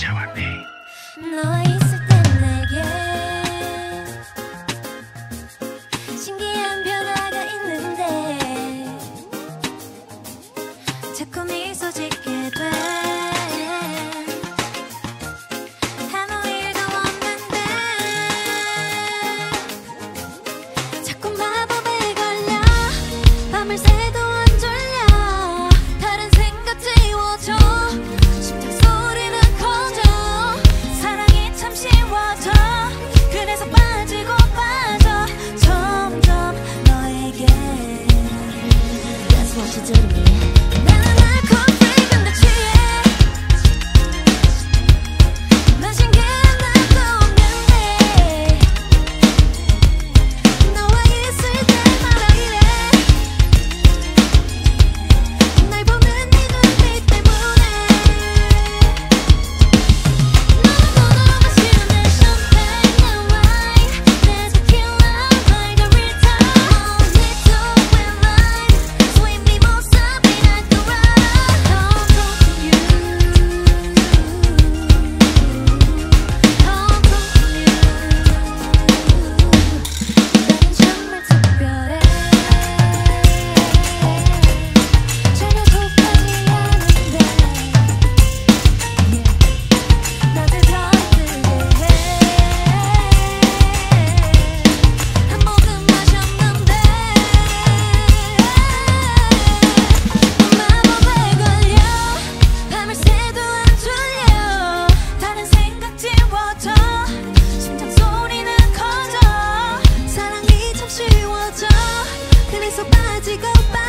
才完美。 계속 빠지고 빠지고